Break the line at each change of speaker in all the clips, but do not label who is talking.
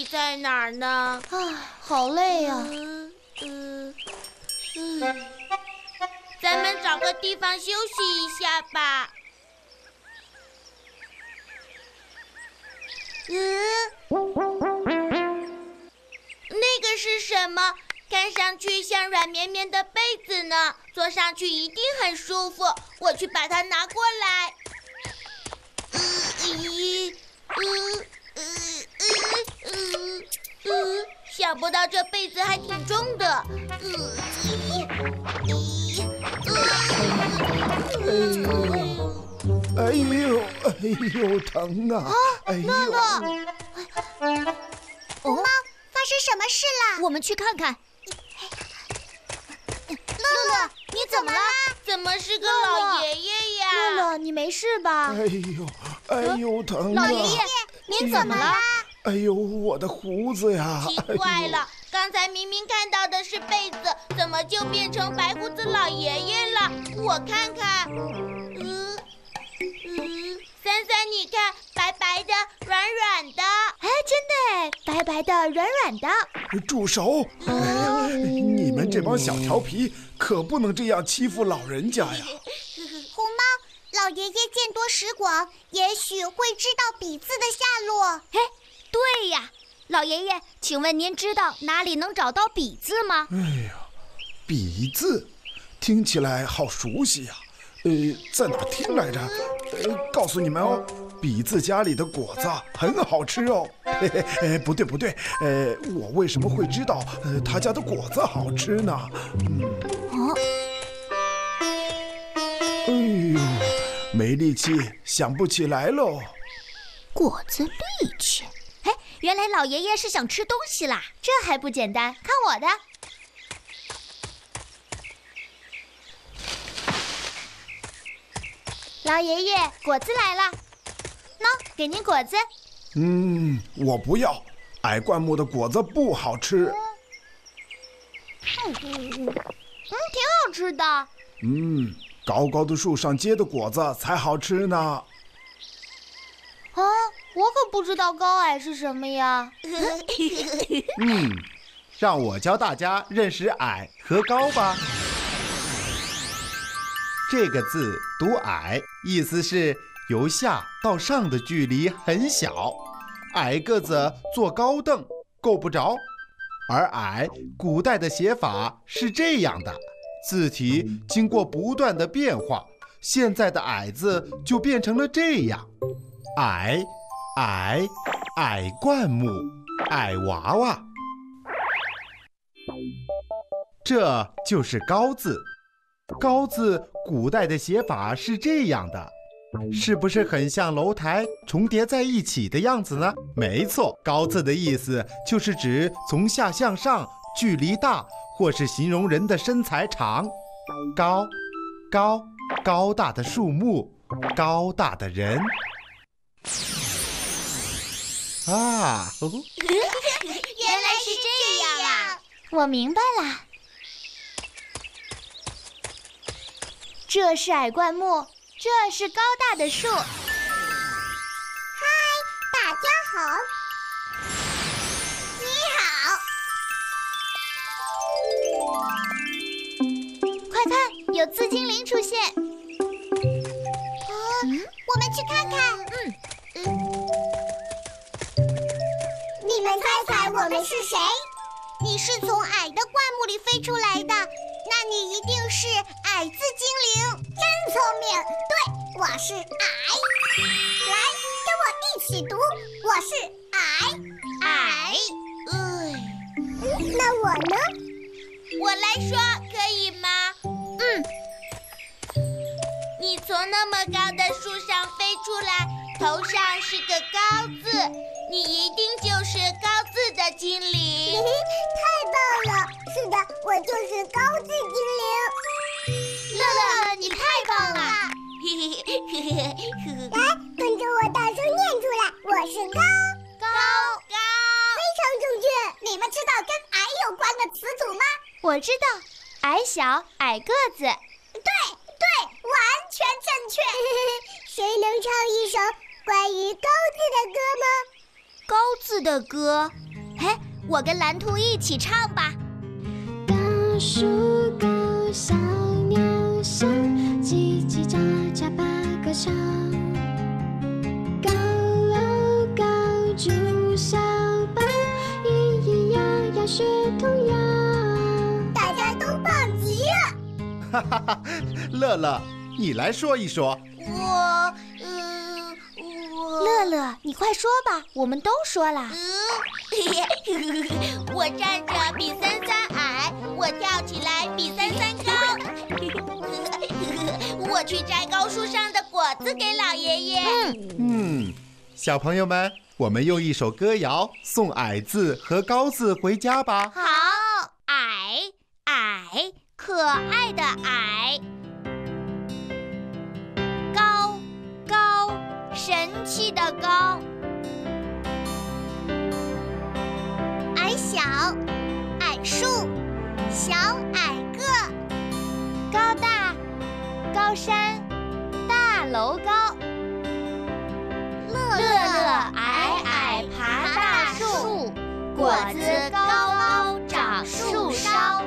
底在哪儿呢？
啊，好累呀、
嗯嗯嗯，咱们找个地方休息一下吧。嗯，那个是什么？看上去像软绵绵的被子呢，坐上去一定很舒服。我去把它拿过来。嗯咦，嗯嗯嗯嗯嗯，想不到这被子还挺重的。
哎呦，哎呦，疼啊！哎呦，
乐乐，
红猫，发生什么事了？
我们去看看。
乐乐，
你怎么了？
怎么是个老爷爷呀？
乐乐，你没事吧？
哎呦，哎呦，疼啊！
老爷爷，您怎么了？
哎呦，我的胡子呀！
奇怪了，刚才明明看到的是被子，怎么就变成白胡子老爷爷了？我看看，嗯嗯，三三，你看，白白的，软软的。
哎，真的哎，白白的，软软的。
住手！哎你们这帮小调皮，可不能这样欺负老人家呀！
红猫，老爷爷见多识广，也许会知道笔字的下落。
哎，对呀，老爷爷，请问您知道哪里能找到笔字吗？
哎呀，笔字，听起来好熟悉呀。呃，在哪听来着？呃，告诉你们哦，笔字家里的果子很好吃哦。嘿嘿，呃，不对不对，呃，我为什么会知道呃他家的果子好吃呢？嗯，
哦，
哎呦，没力气，想不起来喽。
果子力气。哎，原来老爷爷是想吃东西啦，这还不简单？看我的。老爷爷，果子来了，喏，给您果子。
嗯，我不要，矮灌木的果子不好吃。
嗯，挺好吃的。
嗯，高高的树上结的果子才好吃呢。
我可不知道高矮是什么呀。
嗯，让我教大家认识矮和高吧。这个字读“矮”，意思是由下到上的距离很小，矮个子坐高凳够不着。而“矮”古代的写法是这样的，字体经过不断的变化，现在的“矮”字就变成了这样：矮，矮，矮灌木，矮娃娃。这就是“高”字。高字古代的写法是这样的，是不是很像楼台重叠在一起的样子呢？没错，高字的意思就是指从下向上，距离大，或是形容人的身材长。高，高，高大的树木，高大的人。啊，哦
原来是这样啊！
我明白了，这是矮灌木，这是高大的树。
嗨大家好，你好，
快看，有紫精灵出现。
啊，我们去看看。
嗯，
你们猜猜我们是谁？你是从矮的灌木里飞出来的，那你一定是矮子精灵。真聪明，对，我是矮。来，跟我一起读，我是矮。
矮，哎，
那我呢？
我来说可以吗？
嗯，
你从那么高的树上飞出来，头上是个高字，你一定就是高字的精灵。
嘿，太棒了！是的，我就是高字精灵。
乐乐，你太棒了！
嘿嘿嘿嘿嘿嘿
来，跟着我大声念出来，我是高。
高高，
非常正确。你们知道跟矮有关的词组吗？
我知道，矮小、矮个子。
对
高字的歌，哎，我跟蓝兔一起唱吧。
高树高，小鸟小，叽叽喳喳把歌唱。高楼高，住小宝，咿咿呀呀学童谣。
大家都棒极了！
哈哈哈，乐乐，你来说一说。
我
乐乐，你快说吧，我们都说了。
嗯，我站着比三三矮，我跳起来比三三高。我去摘高树上的果子给老爷爷。
嗯，小朋友们，我们用一首歌谣送矮字和高字回家吧。
好，矮矮，可爱的矮。
小矮个。
高大，高山，大楼高。
乐
乐乐矮矮爬大树，果子高高长树梢。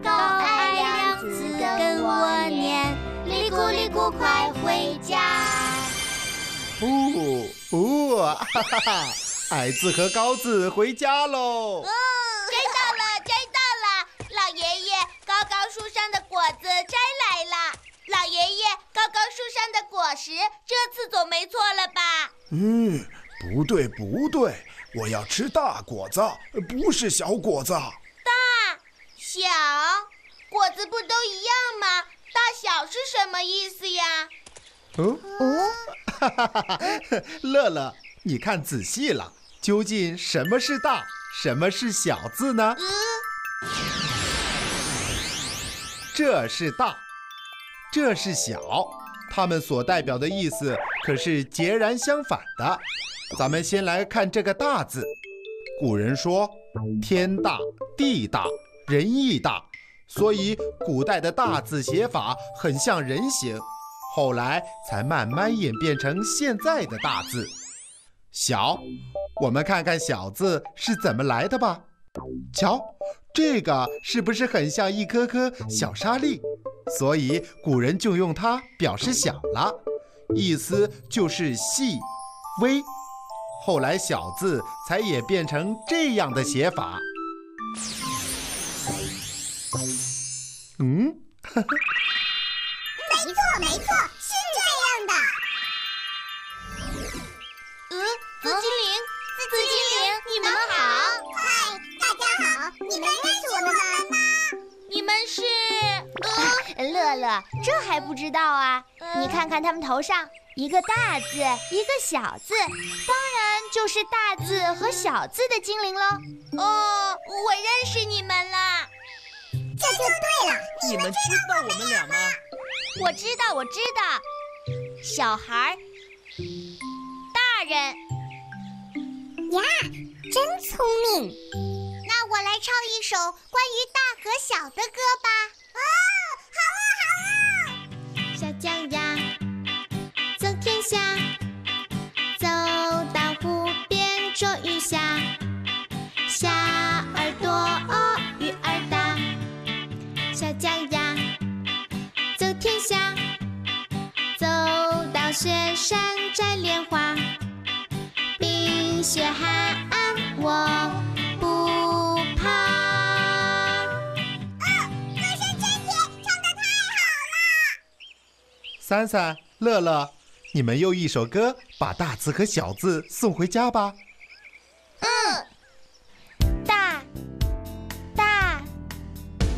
高矮两子跟我念，哩咕哩咕快回家。
哦哦，哈哈哈！矮子和高子回家喽。
摘到了，摘到了！老爷爷，高高树上的果子摘来了。老爷爷，高高树上的果实，这次总没错了吧？
嗯，不对不对，我要吃大果子，不是小果子。
大小果子不都一样吗？大小是什么意思呀？
哦，
哦，
哈哈哈哈！乐乐，你看仔细了，究竟什么是大，什么是小字呢？
嗯，
这是大，这是小，它们所代表的意思可是截然相反的。咱们先来看这个“大”字。古人说天大、地大、人义大，所以古代的大字写法很像人形，后来才慢慢演变成现在的大字。小，我们看看小字是怎么来的吧。瞧，这个是不是很像一颗颗小沙粒？所以古人就用它表示小了，意思就是细、微。后来小字才也变成这样的写法。嗯，
没错没错，是这样的。
嗯，紫精灵，紫精灵，你们好，
嗨，大家好，你们认识我们吗？
你们是？嗯，
乐乐，这还不知道啊？你看看他们头上，一个大字，一个小字，当然就是大字和小字的精灵喽。
哦，我认识你们了。
这就对了。
你们知道我们俩吗？
我知道，我知道，小孩儿，大人，
呀，真聪明！我来唱一首关于大和小的歌吧。哦，好啊，好啊！
小脚丫走天下，走到湖边捉鱼虾。虾耳朵哦，鱼儿大。小脚丫走天下，走到雪山摘莲花。
三三、乐乐，你们用一首歌把大字和小字送回家吧。
嗯大，大，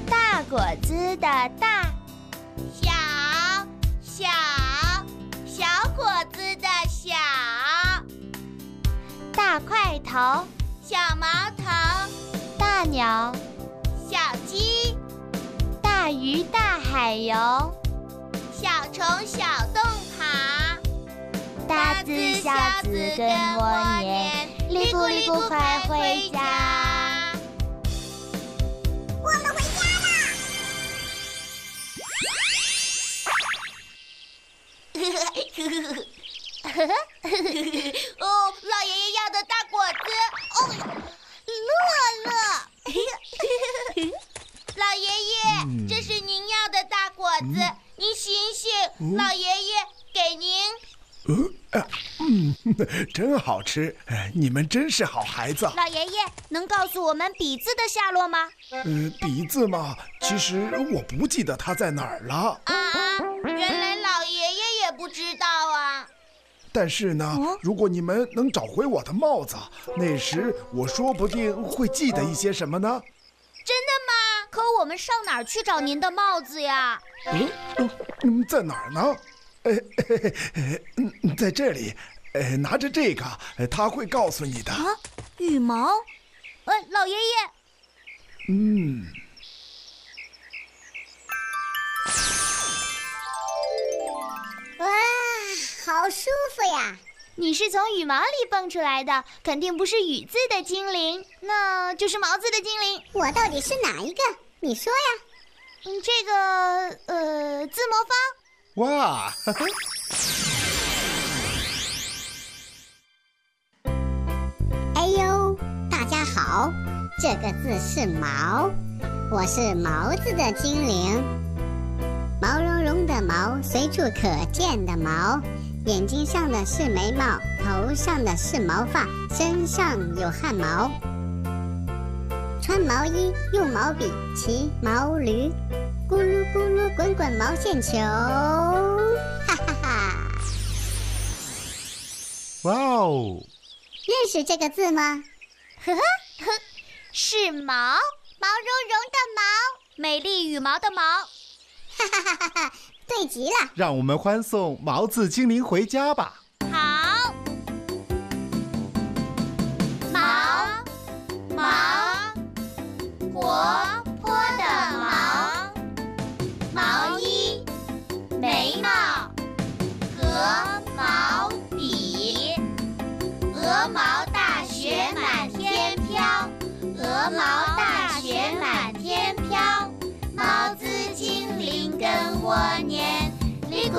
大果子的大，
小小小果子的小，
大块头，
小毛头，
大鸟，
小鸡，
大鱼大海游，
小虫小洞爬，
大字小字跟我念，哩咕哩咕快回家。
我们回家啦！
哦，老爷乐乐，老爷爷，这是您要的大果子，醒，老爷爷给您。
嗯，真好吃！你们真是好孩子。
老爷爷，能告诉我们比字的下落吗？
呃，比字嘛，其实我不记得它在哪儿了。
啊，原来老爷爷也不知道啊。
但是呢，如果你们能找回我的帽子，那时我说不定会记得一些什么呢？
真的吗？可我们上哪儿去找您的帽子呀？
嗯嗯，在哪儿呢？呃，嗯，在这里，呃，拿着这个，他会告诉你的。
啊，羽毛，呃，老爷爷。
嗯。
哇，好舒服呀！
你是从羽毛里蹦出来的，肯定不是羽字的精灵，那就是毛字的精灵。
我到底是哪一个？你说呀。
嗯，这个，呃，字魔方。
哇！
哎呦，大家好，这个字是“毛”，我是毛字的精灵。毛茸茸的毛，随处可见的毛，眼睛上的是眉毛，头上的是毛发，身上有汗毛。穿毛衣，用毛笔，骑毛驴。咕噜咕噜滚滚毛线球，哈哈哈！
哇哦！
认识这个字吗？
呵呵呵，是毛，
毛茸茸的毛，
美丽羽毛的毛，
哈哈哈哈哈！对极了，
让我们欢送毛字精灵回家吧。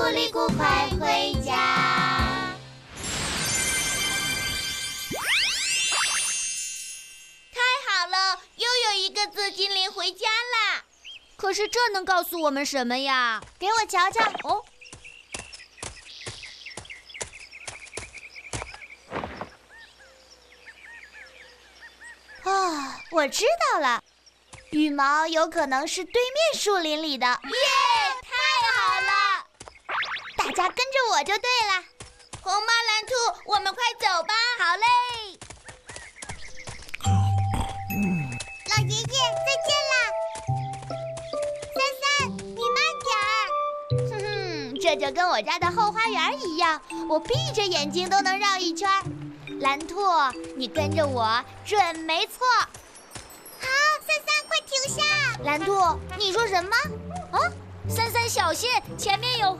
咕哩咕快回家。
太好了，又有一个紫精灵回家啦！
可是这能告诉我们什么呀？给我瞧瞧。哦，啊，我知道了，羽毛有可能是对面树林里的。耶，我就对了。
红猫蓝兔，我们快走吧。
好嘞。
老爷爷，再见啦！三三，你慢点。
哼 哼这就跟我家的后花园一样，我闭着眼睛都能绕一圈。蓝兔，你跟着我准没错。
好，三三，快停下！
蓝兔，你说什么？啊，三三小心，前面有河。